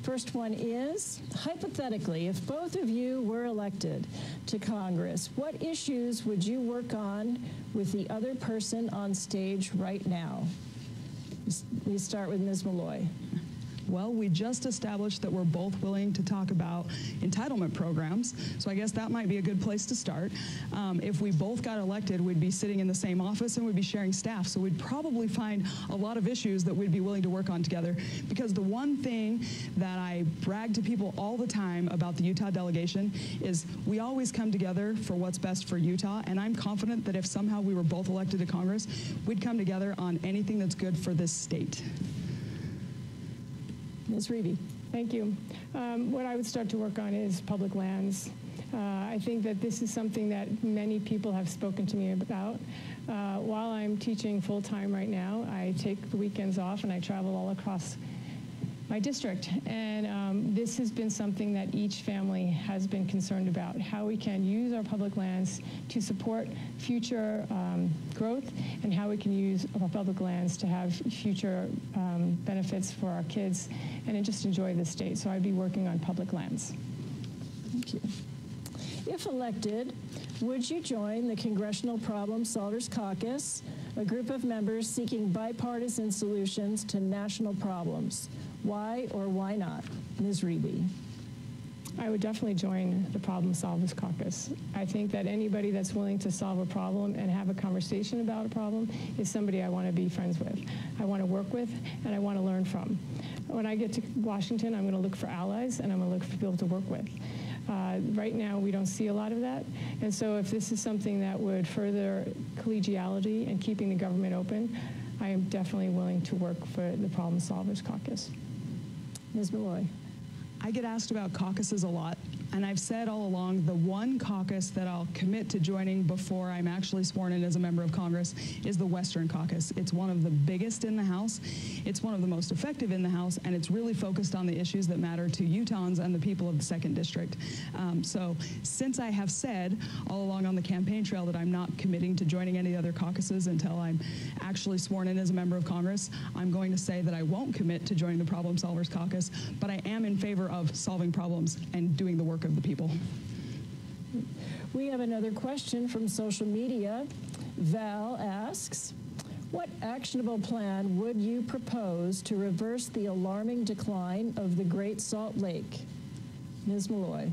B: First one is hypothetically, if both of you were elected to Congress, what issues would you work on with the other person on stage right now? We start with Ms. Maloy.
D: Well, we just established that we're both willing to talk about entitlement programs, so I guess that might be a good place to start. Um, if we both got elected, we'd be sitting in the same office and we'd be sharing staff, so we'd probably find a lot of issues that we'd be willing to work on together. Because the one thing that I brag to people all the time about the Utah delegation is we always come together for what's best for Utah, and I'm confident that if somehow we were both elected to Congress, we'd come together on anything that's good for this state.
B: Ms. Riebe.
C: Thank you. Um, what I would start to work on is public lands. Uh, I think that this is something that many people have spoken to me about. Uh, while I'm teaching full time right now, I take the weekends off and I travel all across my district. And um, this has been something that each family has been concerned about, how we can use our public lands to support future um, growth and how we can use our public lands to have future um, benefits for our kids and just enjoy the state. So I'd be working on public lands.
B: Thank you. If elected, would you join the Congressional Problem Solvers Caucus, a group of members seeking bipartisan solutions to national problems? Why or why not? Ms. Riebe.
C: I would definitely join the Problem Solvers Caucus. I think that anybody that's willing to solve a problem and have a conversation about a problem is somebody I want to be friends with, I want to work with, and I want to learn from. When I get to Washington, I'm going to look for allies and I'm going to look for people to work with. Uh, right now, we don't see a lot of that. And so if this is something that would further collegiality and keeping the government open, I am definitely willing to work for the Problem Solvers Caucus.
B: Ms. Maloy.
D: I get asked about caucuses a lot. And I've said all along the one caucus that I'll commit to joining before I'm actually sworn in as a member of Congress is the Western Caucus. It's one of the biggest in the House, it's one of the most effective in the House, and it's really focused on the issues that matter to Utahns and the people of the second district. Um, so since I have said all along on the campaign trail that I'm not committing to joining any other caucuses until I'm actually sworn in as a member of Congress, I'm going to say that I won't commit to joining the Problem Solvers Caucus, but I am in favor of solving problems and doing the work of the people.
B: We have another question from social media. Val asks, what actionable plan would you propose to reverse the alarming decline of the Great Salt Lake? Ms. Maloy.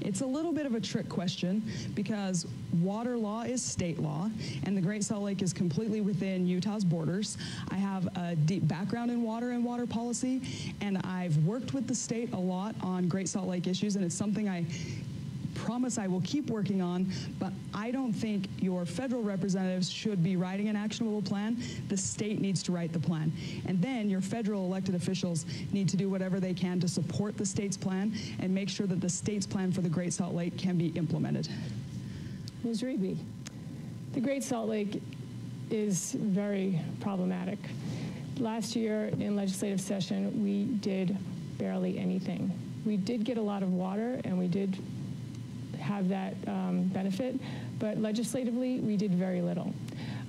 D: It's a little bit of a trick question because water law is state law, and the Great Salt Lake is completely within Utah's borders. I have a deep background in water and water policy, and I've worked with the state a lot on Great Salt Lake issues, and it's something I promise I will keep working on, but I don't think your federal representatives should be writing an actionable plan. The state needs to write the plan. And then your federal elected officials need to do whatever they can to support the state's plan and make sure that the state's plan for the Great Salt Lake can be implemented.
B: Ms. Riebe.
C: The Great Salt Lake is very problematic. Last year in legislative session, we did barely anything. We did get a lot of water and we did have that um, benefit, but legislatively, we did very little.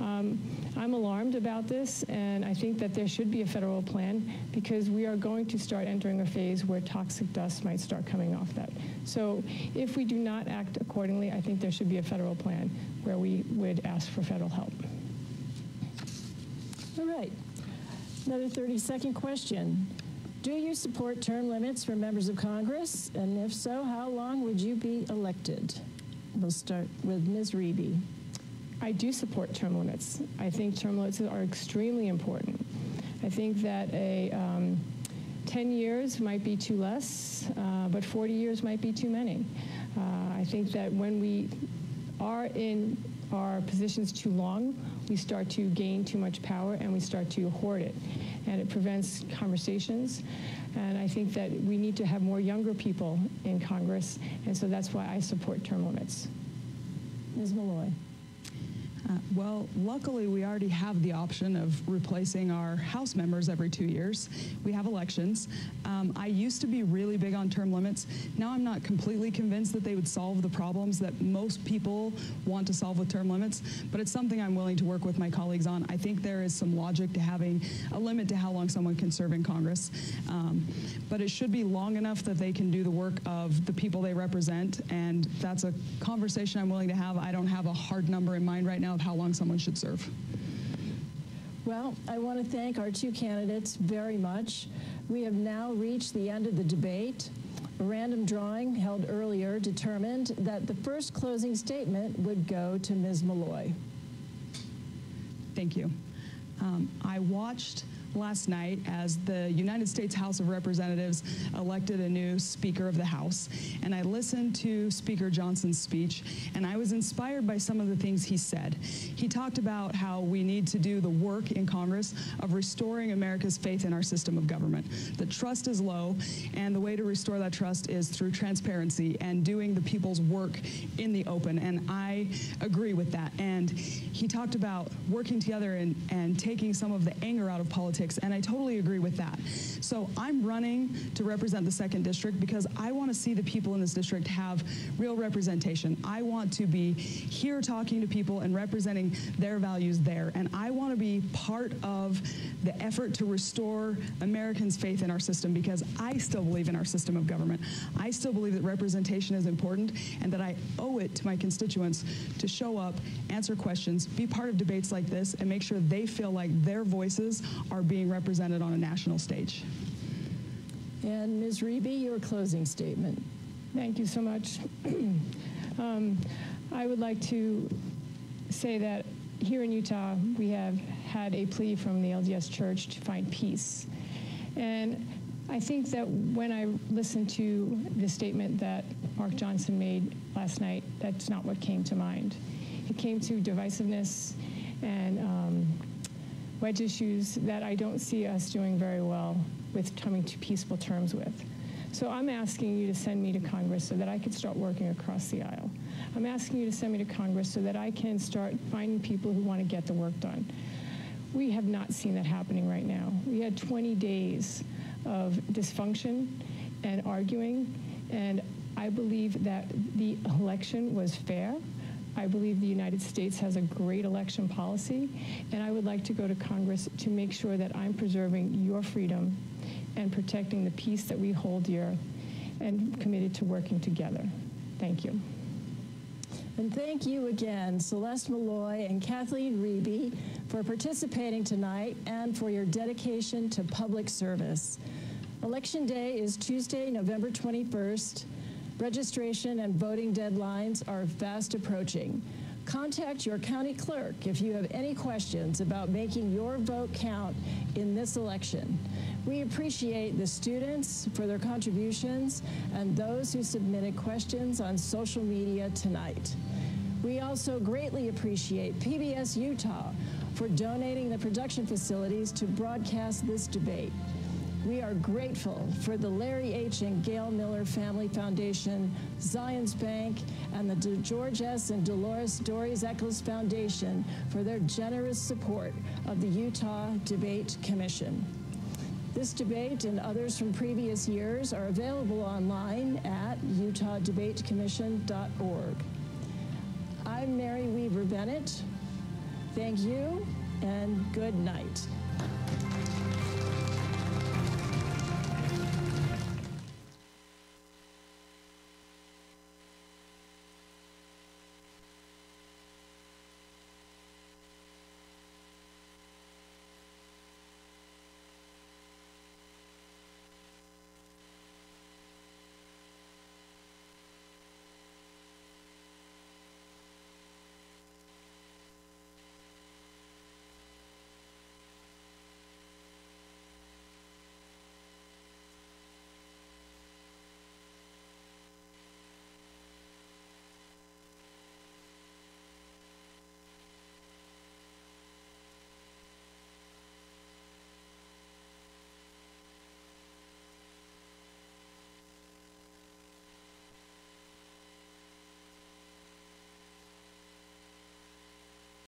C: Um, I'm alarmed about this, and I think that there should be a federal plan because we are going to start entering a phase where toxic dust might start coming off that. So if we do not act accordingly, I think there should be a federal plan where we would ask for federal help.
B: All right. Another 30 second question. Do you support term limits for members of Congress? And if so, how long would you be elected? We'll start with Ms. Riebe.
C: I do support term limits. I think term limits are extremely important. I think that a um, 10 years might be too less, uh, but 40 years might be too many. Uh, I think that when we are in our positions too long, we start to gain too much power and we start to hoard it. And it prevents conversations. And I think that we need to have more younger people in Congress. And so that's why I support term limits.
B: Ms. Maloy.
D: Uh, well, luckily, we already have the option of replacing our House members every two years. We have elections. Um, I used to be really big on term limits. Now I'm not completely convinced that they would solve the problems that most people want to solve with term limits, but it's something I'm willing to work with my colleagues on. I think there is some logic to having a limit to how long someone can serve in Congress, um, but it should be long enough that they can do the work of the people they represent, and that's a conversation I'm willing to have. I don't have a hard number in mind right now of how long someone should serve.
B: Well, I want to thank our two candidates very much. We have now reached the end of the debate. A random drawing held earlier determined that the first closing statement would go to Ms. Maloy.
D: Thank you. Um, I watched last night as the United States House of Representatives elected a new Speaker of the House. And I listened to Speaker Johnson's speech, and I was inspired by some of the things he said. He talked about how we need to do the work in Congress of restoring America's faith in our system of government. The trust is low, and the way to restore that trust is through transparency and doing the people's work in the open. And I agree with that. And he talked about working together and, and taking some of the anger out of politics politics, and I totally agree with that. So I'm running to represent the second district because I want to see the people in this district have real representation. I want to be here talking to people and representing their values there, and I want to be part of the effort to restore Americans' faith in our system because I still believe in our system of government. I still believe that representation is important and that I owe it to my constituents to show up, answer questions, be part of debates like this, and make sure they feel like their voices are being represented on a national stage.
B: And Ms. Riebe, your closing statement.
C: Thank you so much. [clears throat] um, I would like to say that here in Utah, we have had a plea from the LDS Church to find peace. And I think that when I listened to the statement that Mark Johnson made last night, that's not what came to mind. It came to divisiveness and um, wedge issues that I don't see us doing very well with coming to peaceful terms with. So I'm asking you to send me to Congress so that I can start working across the aisle. I'm asking you to send me to Congress so that I can start finding people who want to get the work done. We have not seen that happening right now. We had 20 days of dysfunction and arguing, and I believe that the election was fair. I believe the United States has a great election policy, and I would like to go to Congress to make sure that I'm preserving your freedom and protecting the peace that we hold dear and committed to working together. Thank you.
B: And thank you again, Celeste Maloy and Kathleen Riebe, for participating tonight and for your dedication to public service. Election Day is Tuesday, November 21st. Registration and voting deadlines are fast approaching. Contact your county clerk if you have any questions about making your vote count in this election. We appreciate the students for their contributions and those who submitted questions on social media tonight. We also greatly appreciate PBS Utah for donating the production facilities to broadcast this debate. We are grateful for the Larry H. and Gail Miller Family Foundation, Zions Bank, and the George S. and Dolores Doré Eccles Foundation for their generous support of the Utah Debate Commission. This debate and others from previous years are available online at utahdebatecommission.org. I'm Mary Weaver Bennett. Thank you and good night.